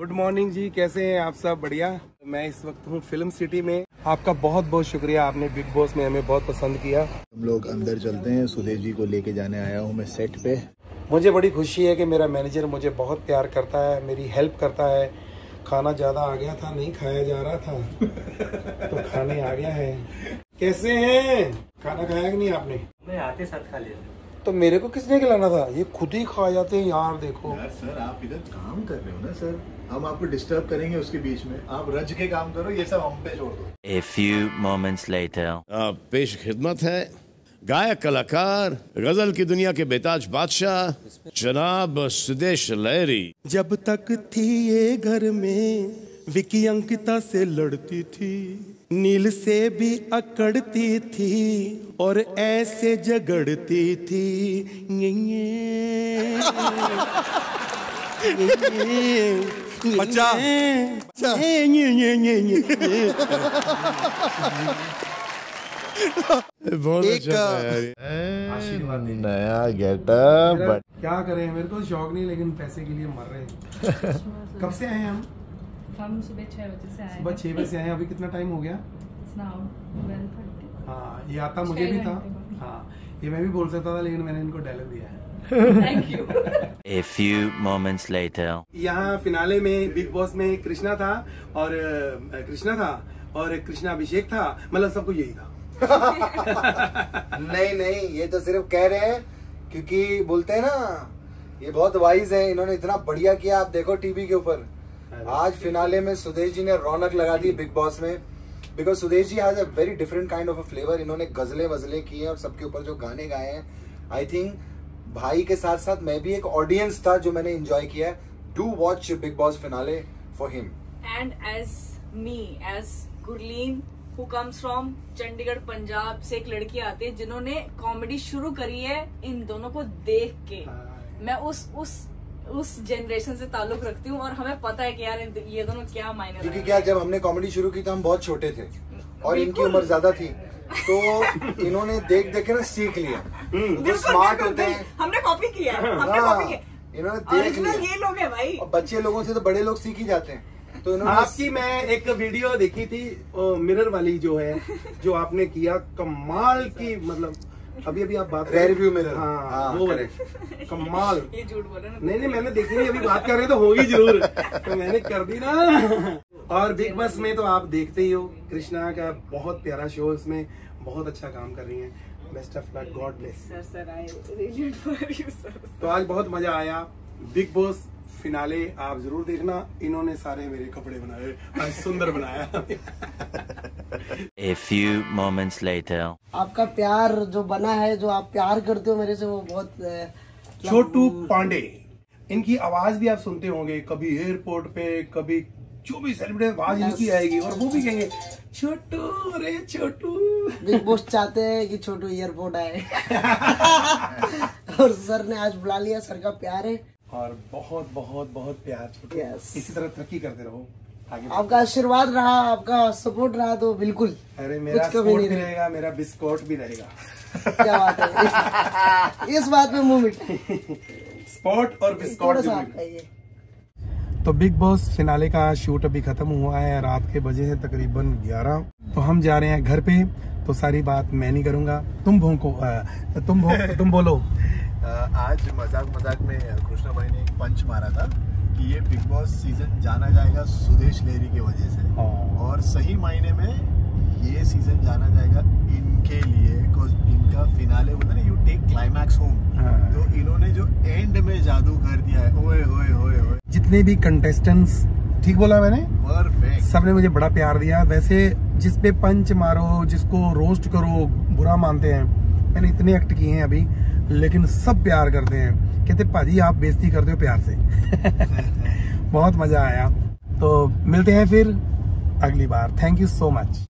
Good morning जी कैसे हैं आप सब? बढ़िया। मैं इस वक्त हूँ फ़िल्म सिटी में। आपका बहुत बहुत शुक्रिया आपने बिग बॉस में हमें बहुत पसंद किया। हम लोग अंदर चलते हैं सुदेश जी को लेके जाने आया हूँ मैं सेट पे। मुझे बड़ी खुशी है कि मेरा मैनेजर मुझे बहुत प्यार करता है मेरी हेल्प करता है। खाना ज़्यादा आ गया था नहीं खाया जा रहा था तो खाने आ गया है। कैसे हैं? खाना खाया कि नहीं आपने? मैं आते साथ खा लेता तो मेरे को किसने खिलाना था? ये खुद ही खा जाते हैं यार देखो। यार सर आप इधर काम कर रहे हो ना सर। हम आपको डिस्टर्ब करेंगे उसके बीच में। आप रज के काम करो ये सब हम पे छोड़ दो। A few moments later. आप पेश खिदमत है। गायक कलाकार गज़ल की दुनिया के बेताज बादशाह जनाब सुदेश लहरी। जब तक थी ये घर में विकी अंकिता से लड़ती थी। नील से भी अकड़ती थी और ऐसे झगड़ती थी। ये, ये, बच्चा। बहुत अच्छा। नया गेटअप क्या करें मेरे को शौक नहीं लेकिन पैसे के लिए मर रहे हैं। कब से आए हम? हम सुबह छह बजे से आए सुबह छह बजे से आए हैं अभी कितना टाइम हो गया? हाँ ये आता मुझे भी था। हाँ ये मैं भी बोल सकता था लेकिन मैंने इनको डायलॉग दिया है। A few moments later. यहाँ फिनाले में बिग बॉस में कृष्णा था और कृष्णा था और कृष्णा अभिषेक था मतलब सबको यही था। नहीं नहीं ये तो सिर्फ़ कह रहे हैं क्योंकि बोलते हैं ना ये बहुत वाइज है इन्होंने इतना बढ़िया किया आप देखो टीवी के ऊपर। आज फिनाले में सुदेश जी ने रौनक लगा दी बिग बॉस में। Because Sudesh ji has a very different kind of a flavour इन्होंने गजलें वजलें की हैं और सबके ऊपर जो गाने गाए हैं। आई थिंक भाई के साथ साथ मैं भी एक ऑडियंस था जो मैंने इंजॉय किया है। Do watch Bigg Boss finale for him and as me as Gurleen who comes from Chandigarh Punjab से एक लड़की आती है जिन्होंने कॉमेडी शुरू करी है इन दोनों को देख के। मैं उस उस उस जनरेशन से ताल्लुक रखती हूँ और हमें पता है कि यार ये दोनों क्या मायने क्योंकि क्या जब हमने कॉमेडी शुरू की तो हम बहुत छोटे थे और इनकी उम्र ज़्यादा थी। तो इन्होंने देख देख के ना सीख लिया। जो स्मार्ट होते हैं। हमने कॉपी किया हमने हाँ, कॉपी किया इन्होंने देख लिया। ये लोग हैं भाई। और बच्चे लोगों से तो बड़े लोग सीख ही जाते हैं। तो इन्होंने आपकी मैं एक वीडियो देखी थी मिरर वाली जो है जो आपने किया कमाल की मतलब अभी अभी आप बात कर- Rear view mirror। हाँ, हाँ, वो। कमाल। ये झूठ बोले ना नहीं नहीं मैंने देखी नहीं अभी बात कर रहे तो होगी ज़रूर। तो मैंने कर दी ना। और बिग बॉस में तो आप देखते ही हो कृष्णा का बहुत प्यारा शो इसमें बहुत अच्छा काम कर रही हैं। Best of luck God bless sir sir I really admire you sir तो आज बहुत मज़ा आया। बिग बॉस फिनाले आप ज़रूर देखना। इन्होंने सारे मेरे कपड़े बनाए आज सुंदर बनाया। A few moments later. आपका प्यार जो बना है जो आप प्यार करते हो मेरे से वो बहुत छोटू पांडे इनकी आवाज़ भी आप सुनते होंगे। कभी एयरपोर्ट पे कभी जो भी सेलिब्रिटी आवाज़ इनकी आएगी और वो भी कहेंगे छोटू अरे छोटू। बिग बॉस चाहते हैं कि छोटू एयरपोर्ट आए। और सर ने आज बुला लिया सर का प्यार है। और बहुत बहुत बहुत प्यार Yes. इसी तरह तरक्की करते रहो आगे आपका आशीर्वाद रहा आपका सपोर्ट रहा तो बिल्कुल अरे मेरा कुछ कमी भी रहेगा मेरा बिस्कोट भी रहेगा। क्या बात है। इस बात में मुँह स्पॉट और बिस्कोट तो बिग बॉस फिनाले का शूट अभी खत्म हुआ है रात के बजे हैं तकरीबन 11 तो हम जा रहे हैं घर पे तो सारी बात मैं नहीं करूँगा। तुम भोंको तुम भो, तुम बोलो। आज मज़ाक मज़ाक में कृष्णा भाई ने एक पंच मारा था कि ये बिग बॉस सीज़न जाना जाएगा सुदेश लेहरी की वजह से। हाँ। और सही मायने में ये सीज़न जाना जाएगा इनके लिए इनका फिनाले होता है ना यू टेक क्लाइमैक्स होम। तो इन्होंने जो एंड में जादू कर दिया है ओए ओए ओए ओए। जितने भी कंटेस्टेंट्स ठीक बोला मैंने? परफेक्ट सबने मुझे बड़ा प्यार दिया। वैसे जिस पे पंच मारो जिसको रोस्ट करो बुरा मानते हैं मैंने इतने एक्ट किए हैं अभी। लेकिन सब प्यार करते हैं। कहते, भाजी, आप बेजती करते हो प्यार से। बहुत मज़ा आया। तो मिलते हैं फिर अगली बार। Thank you so much